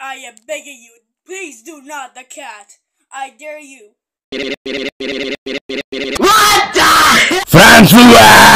I am begging you, please do not the cat. I dare you. What the? Francois!